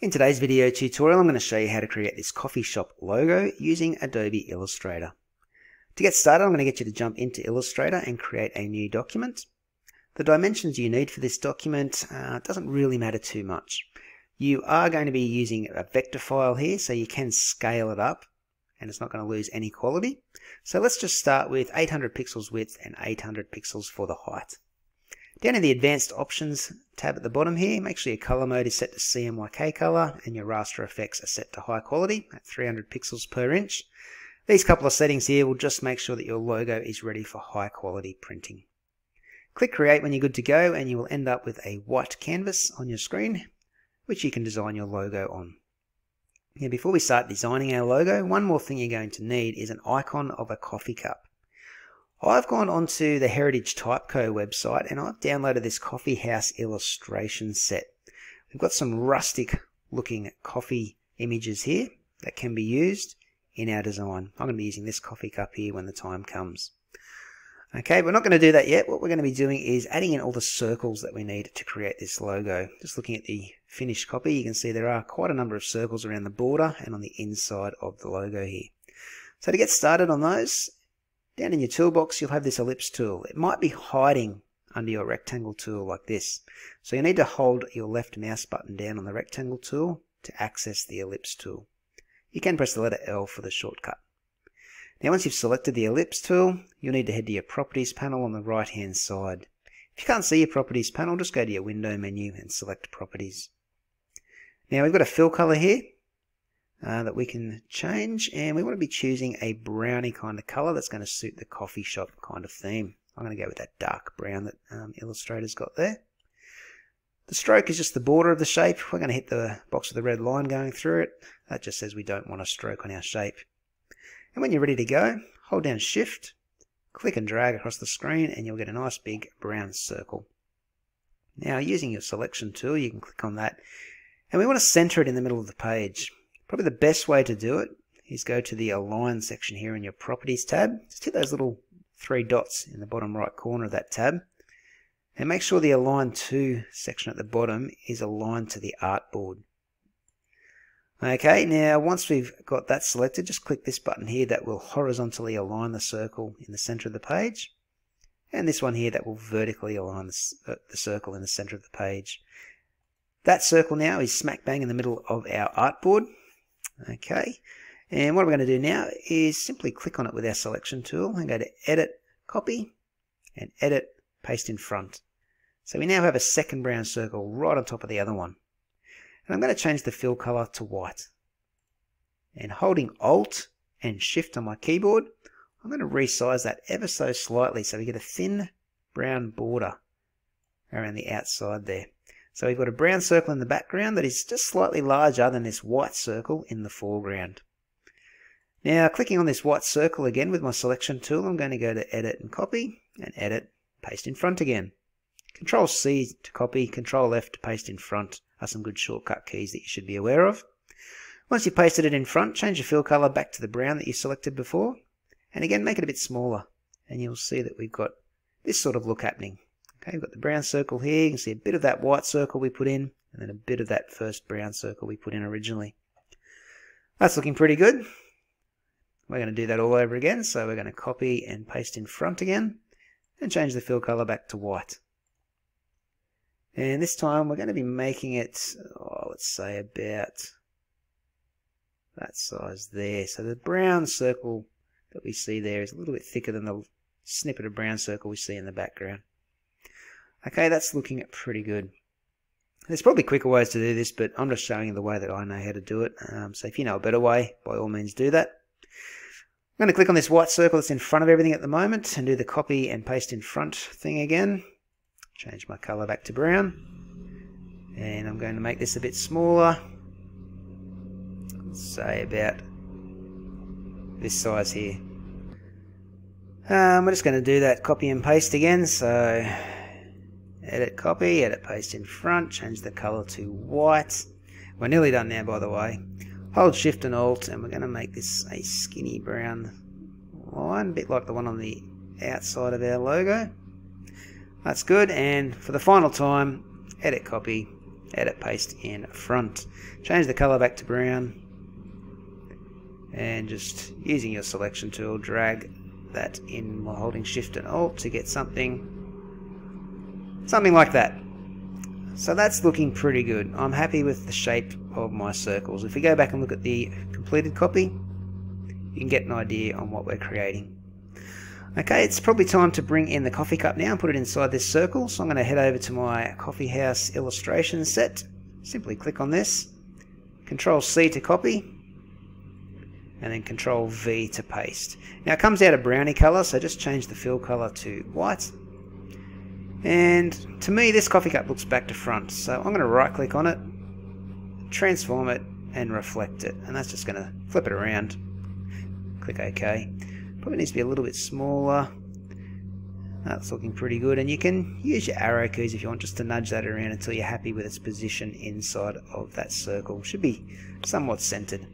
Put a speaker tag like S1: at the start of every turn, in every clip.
S1: In today's video tutorial I'm going to show you how to create this coffee shop logo using Adobe Illustrator. To get started I'm going to get you to jump into Illustrator and create a new document. The dimensions you need for this document uh, doesn't really matter too much. You are going to be using a vector file here so you can scale it up and it's not going to lose any quality. So let's just start with 800 pixels width and 800 pixels for the height. Down in the advanced options tab at the bottom here, make sure your color mode is set to CMYK color and your raster effects are set to high quality at 300 pixels per inch. These couple of settings here will just make sure that your logo is ready for high quality printing. Click create when you're good to go and you will end up with a white canvas on your screen which you can design your logo on. Now before we start designing our logo, one more thing you're going to need is an icon of a coffee cup. I've gone onto the Heritage Typeco website and I've downloaded this coffee house illustration set. We've got some rustic looking coffee images here that can be used in our design. I'm going to be using this coffee cup here when the time comes. Okay, we're not going to do that yet. What we're going to be doing is adding in all the circles that we need to create this logo. Just looking at the finished copy, you can see there are quite a number of circles around the border and on the inside of the logo here. So to get started on those, down in your toolbox, you'll have this ellipse tool. It might be hiding under your rectangle tool like this. So you need to hold your left mouse button down on the rectangle tool to access the ellipse tool. You can press the letter L for the shortcut. Now once you've selected the ellipse tool, you'll need to head to your properties panel on the right hand side. If you can't see your properties panel, just go to your window menu and select properties. Now we've got a fill color here uh, that we can change and we want to be choosing a browny kind of color that's going to suit the coffee shop kind of theme. I'm going to go with that dark brown that um, Illustrator's got there. The stroke is just the border of the shape. We're going to hit the box with the red line going through it. That just says we don't want a stroke on our shape. And when you're ready to go, hold down shift, click and drag across the screen and you'll get a nice big brown circle. Now using your selection tool, you can click on that and we want to center it in the middle of the page. Probably the best way to do it is go to the Align section here in your Properties tab. Just hit those little three dots in the bottom right corner of that tab. And make sure the Align To section at the bottom is aligned to the artboard. Okay, now once we've got that selected, just click this button here that will horizontally align the circle in the center of the page. And this one here that will vertically align the, uh, the circle in the center of the page. That circle now is smack bang in the middle of our artboard. Okay, and what we're going to do now is simply click on it with our selection tool and go to Edit, Copy, and Edit, Paste in Front. So we now have a second brown circle right on top of the other one. And I'm going to change the fill color to white. And holding Alt and Shift on my keyboard, I'm going to resize that ever so slightly so we get a thin brown border around the outside there. So we've got a brown circle in the background that is just slightly larger than this white circle in the foreground. Now clicking on this white circle again with my selection tool, I'm going to go to edit and copy and edit, paste in front again. Control C to copy, Control F to paste in front are some good shortcut keys that you should be aware of. Once you've pasted it in front, change your fill color back to the brown that you selected before. And again, make it a bit smaller. And you'll see that we've got this sort of look happening. Okay, we've got the brown circle here. You can see a bit of that white circle we put in, and then a bit of that first brown circle we put in originally. That's looking pretty good. We're going to do that all over again, so we're going to copy and paste in front again, and change the fill color back to white. And this time we're going to be making it, oh, let's say about that size there. So the brown circle that we see there is a little bit thicker than the snippet of brown circle we see in the background. Okay, that's looking pretty good. There's probably quicker ways to do this, but I'm just showing you the way that I know how to do it. Um, so if you know a better way, by all means do that. I'm going to click on this white circle that's in front of everything at the moment and do the copy and paste in front thing again. Change my color back to brown. And I'm going to make this a bit smaller. say about this size here. Um, we're just going to do that copy and paste again. So edit copy, edit paste in front, change the color to white. We're nearly done now by the way. Hold shift and alt and we're going to make this a skinny brown line, a bit like the one on the outside of our logo. That's good and for the final time, edit copy, edit paste in front. Change the color back to brown and just using your selection tool drag that in while holding shift and alt to get something something like that. So that's looking pretty good. I'm happy with the shape of my circles. If we go back and look at the completed copy, you can get an idea on what we're creating. Okay, it's probably time to bring in the coffee cup now and put it inside this circle. So I'm going to head over to my coffee house illustration set. Simply click on this, Control C to copy, and then Control V to paste. Now it comes out a brownie color, so just change the fill color to white. And to me, this coffee cup looks back to front. So I'm going to right click on it, transform it, and reflect it. And that's just going to flip it around. Click OK. Probably needs to be a little bit smaller. That's looking pretty good. And you can use your arrow keys if you want just to nudge that around until you're happy with its position inside of that circle. Should be somewhat centered.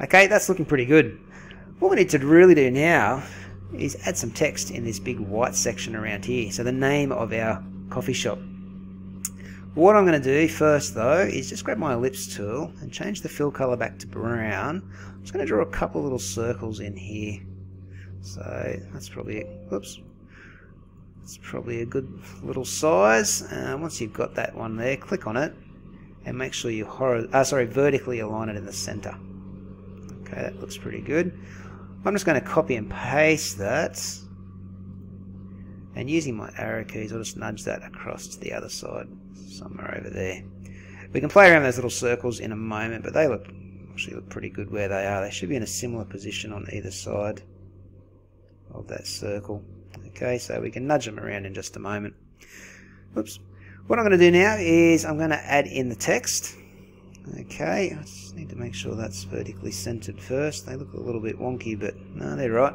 S1: Okay, that's looking pretty good. What we need to really do now is add some text in this big white section around here. So the name of our coffee shop. What I'm going to do first though is just grab my ellipse tool and change the fill color back to brown. I'm just going to draw a couple little circles in here. So that's probably, whoops, that's probably a good little size. Uh, once you've got that one there, click on it and make sure you uh, sorry, vertically align it in the center. Okay, that looks pretty good. I'm just going to copy and paste that. And using my arrow keys, I'll just nudge that across to the other side, somewhere over there. We can play around those little circles in a moment, but they look actually look pretty good where they are. They should be in a similar position on either side of that circle. Okay, so we can nudge them around in just a moment. Oops. What I'm going to do now is I'm going to add in the text. Okay, I just need to make sure that's vertically centered first. They look a little bit wonky, but no, they're right.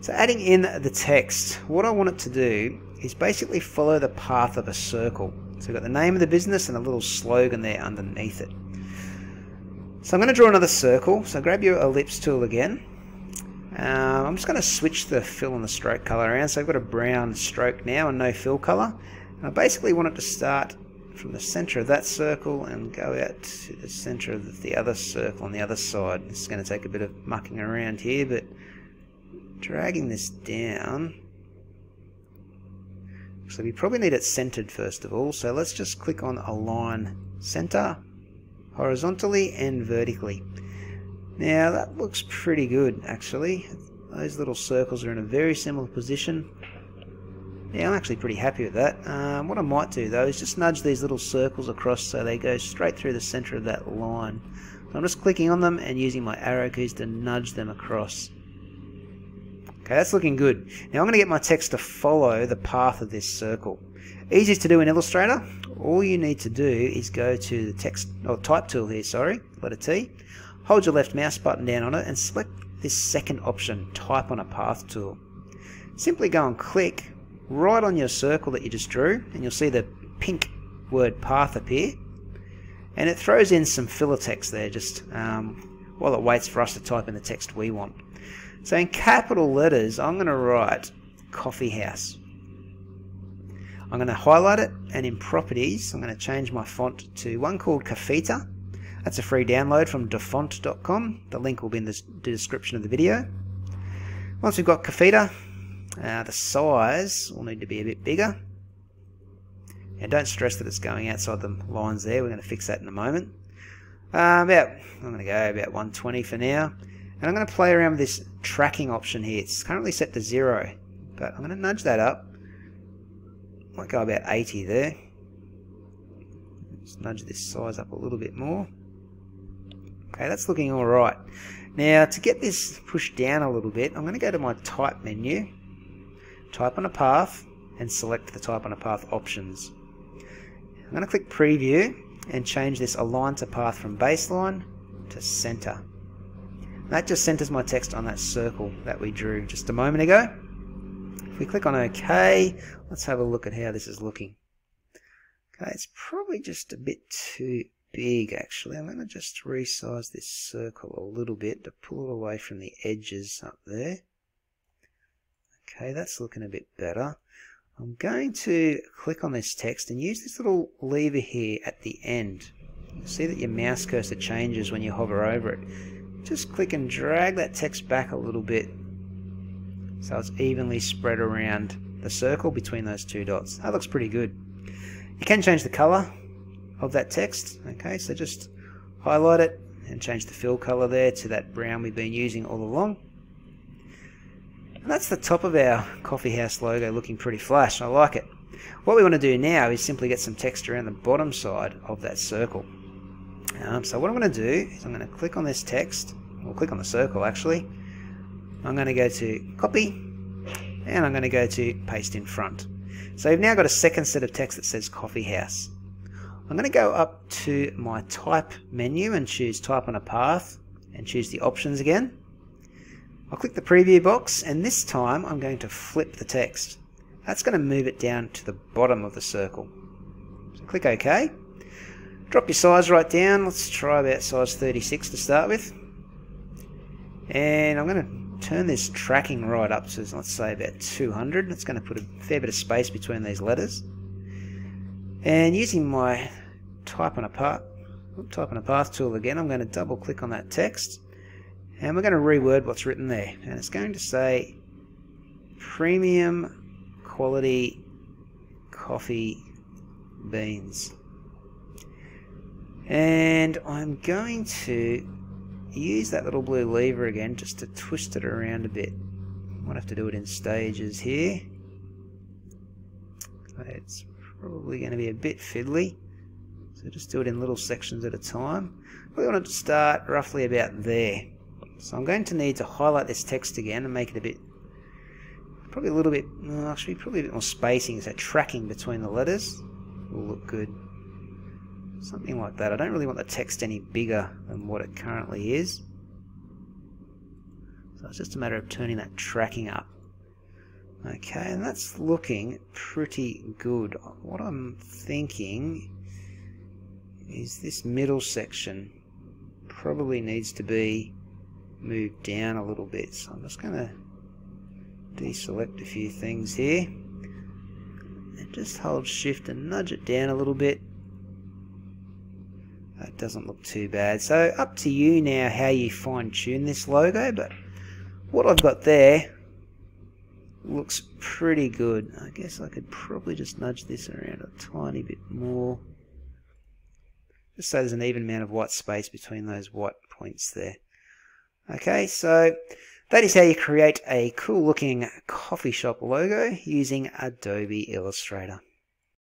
S1: So adding in the text, what I want it to do is basically follow the path of a circle. So we've got the name of the business and a little slogan there underneath it. So I'm going to draw another circle. So grab your ellipse tool again. Um, I'm just going to switch the fill and the stroke color around. So I've got a brown stroke now and no fill color. And I basically want it to start from the center of that circle and go out to the center of the other circle on the other side. This is going to take a bit of mucking around here, but dragging this down. So we probably need it centered first of all. So let's just click on Align Center horizontally and vertically. Now that looks pretty good actually. Those little circles are in a very similar position. Yeah, I'm actually pretty happy with that. Um, what I might do though is just nudge these little circles across so they go straight through the center of that line. So I'm just clicking on them and using my arrow keys to nudge them across. Okay, that's looking good. Now I'm going to get my text to follow the path of this circle. Easiest to do in Illustrator. All you need to do is go to the text or type tool here, sorry, letter T. Hold your left mouse button down on it and select this second option, type on a path tool. Simply go and click right on your circle that you just drew and you'll see the pink word path appear and it throws in some filler text there just um, while it waits for us to type in the text we want. So in capital letters I'm going to write coffee house. I'm going to highlight it and in properties I'm going to change my font to one called Cafeta. That's a free download from dafont.com. The link will be in the description of the video. Once we've got Cafeta, uh, the size will need to be a bit bigger. And don't stress that it's going outside the lines there. We're going to fix that in a moment. Uh, about I'm going to go about 120 for now. And I'm going to play around with this tracking option here. It's currently set to 0. But I'm going to nudge that up. Might go about 80 there. Just nudge this size up a little bit more. Okay, that's looking alright. Now, to get this pushed down a little bit, I'm going to go to my type menu type on a path, and select the type on a path options. I'm going to click preview and change this align to path from baseline to center. That just centers my text on that circle that we drew just a moment ago. If we click on OK, let's have a look at how this is looking. Okay, it's probably just a bit too big actually. I'm going to just resize this circle a little bit to pull it away from the edges up there. Okay, that's looking a bit better. I'm going to click on this text and use this little lever here at the end. See that your mouse cursor changes when you hover over it. Just click and drag that text back a little bit so it's evenly spread around the circle between those two dots. That looks pretty good. You can change the color of that text. Okay, so just highlight it and change the fill color there to that brown we've been using all along. And that's the top of our coffee house logo looking pretty flash. I like it. What we want to do now is simply get some text around the bottom side of that circle. Um, so what I'm going to do is I'm going to click on this text, or click on the circle actually. I'm going to go to copy, and I'm going to go to paste in front. So we've now got a second set of text that says coffee house. I'm going to go up to my type menu and choose type on a path and choose the options again. I'll click the preview box and this time I'm going to flip the text. That's going to move it down to the bottom of the circle. So click OK. Drop your size right down. Let's try about size 36 to start with. And I'm going to turn this tracking right up to let's say about 200. It's going to put a fair bit of space between these letters. And using my type on a path, type on a path tool again, I'm going to double click on that text and we're going to reword what's written there. And it's going to say premium quality coffee beans. And I'm going to use that little blue lever again just to twist it around a bit. I might have to do it in stages here. It's probably going to be a bit fiddly. So just do it in little sections at a time. We want to start roughly about there. So I'm going to need to highlight this text again and make it a bit, probably a little bit, uh, actually probably a bit more spacing, so tracking between the letters will look good. Something like that. I don't really want the text any bigger than what it currently is. So it's just a matter of turning that tracking up. Okay, and that's looking pretty good. What I'm thinking is this middle section probably needs to be moved down a little bit. So I'm just going to deselect a few things here. And just hold shift and nudge it down a little bit. That doesn't look too bad. So up to you now how you fine tune this logo, but what I've got there looks pretty good. I guess I could probably just nudge this around a tiny bit more. Just so there's an even amount of white space between those white points there. Okay, so that is how you create a cool looking coffee shop logo using Adobe Illustrator.